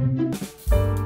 うん